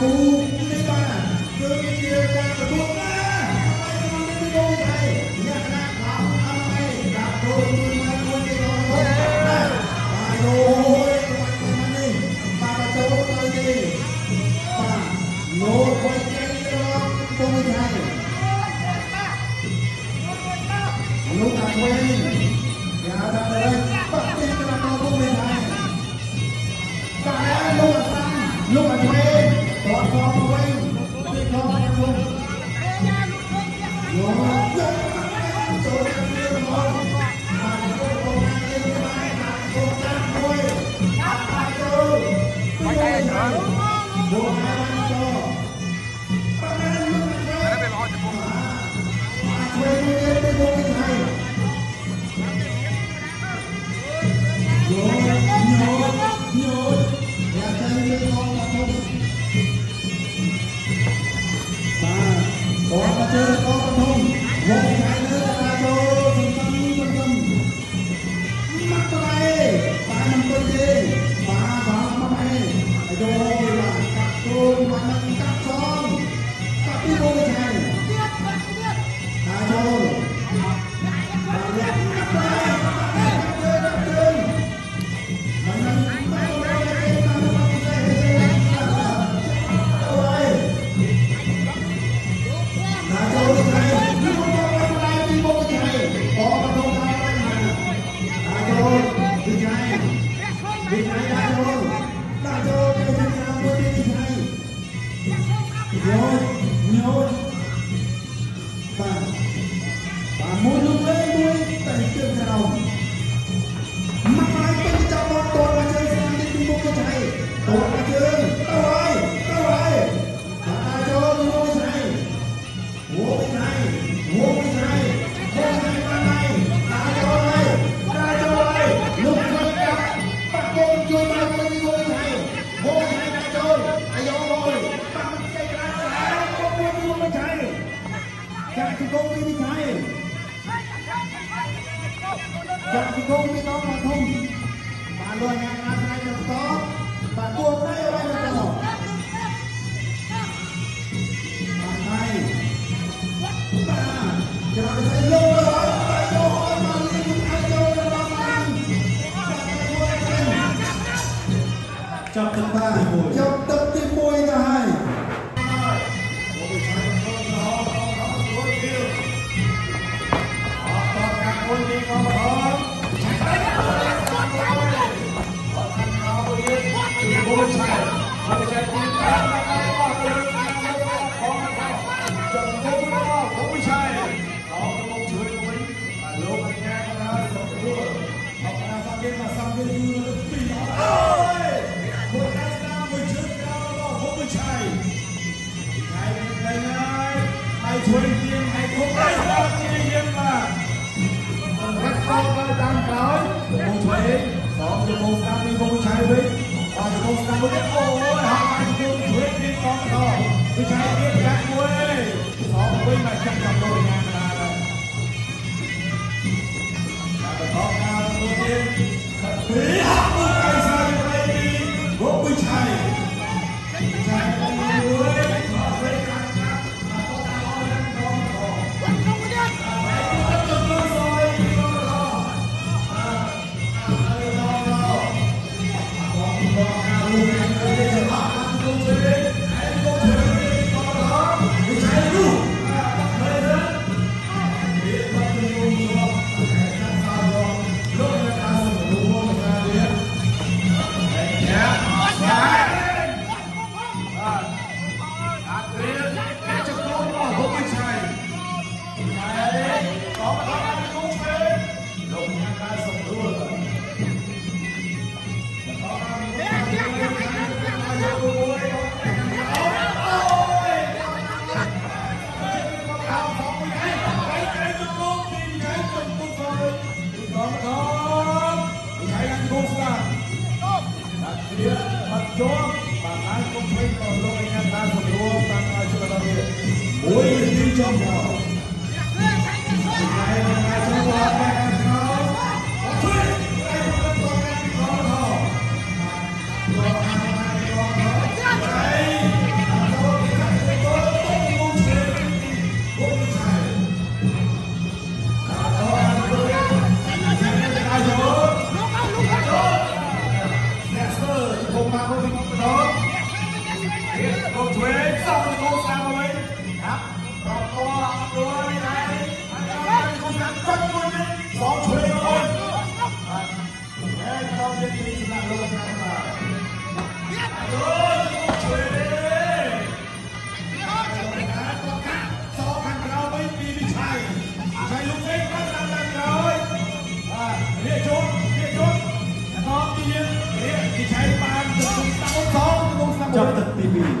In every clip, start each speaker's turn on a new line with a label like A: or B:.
A: khu những cái ba tương chia ra và buộc ra cái đôi này nhạc nạc vào âm này cả đôi mươi mai quân đi vào hồn và đôi mặt quân mặt đi. Và bà cháu tới đi và nô quay cháy cho đôi này lúc nào quên nhà ra đây. Bắt tiên là nó cũng lên này. Tại lúc là xăng lúc là thuê Don't walk away. Take off Whoa. Yo, yo, yo. thì cô đi đi trái. Chặt thì cô đi đó mà không. Bạn luôn nhà ăn này là có. Bạn buồn đây là
B: មួយទៀងឯគុំដល់ទៀងយើងបាទ
A: រត់ចូលដល់តាមក្រោ
B: យមកឆ្វេងសងទៅមកស្ដាប់នេះមកឆៃវិញបាទមកស្ដាប់នេះអូយហើយបានជួយជួយទៀតផងដល់គឺឆៃទៀតចា your voice.
A: Jump
B: the TV.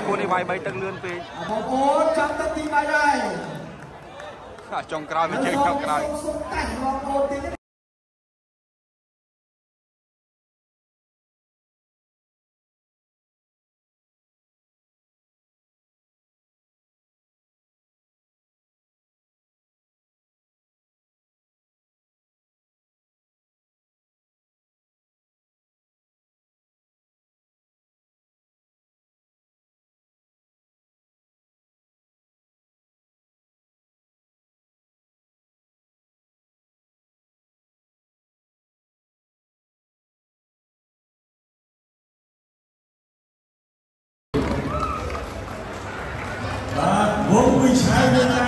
A: បាទគូនេះវាយ
B: 3ទឹកលឿនពេក
A: បងប្អូនចាប់ទឹកទី3ដែរ
B: ចុងក្រោយវាជើងចុងក្រោ
A: យ
B: Hallelujah.